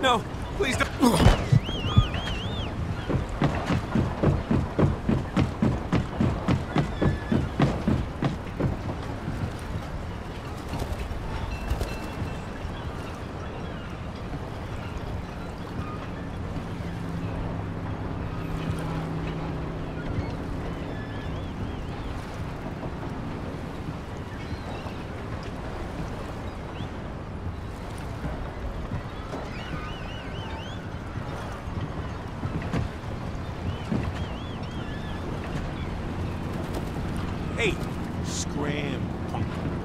No, please don't. Hey, scram, punk.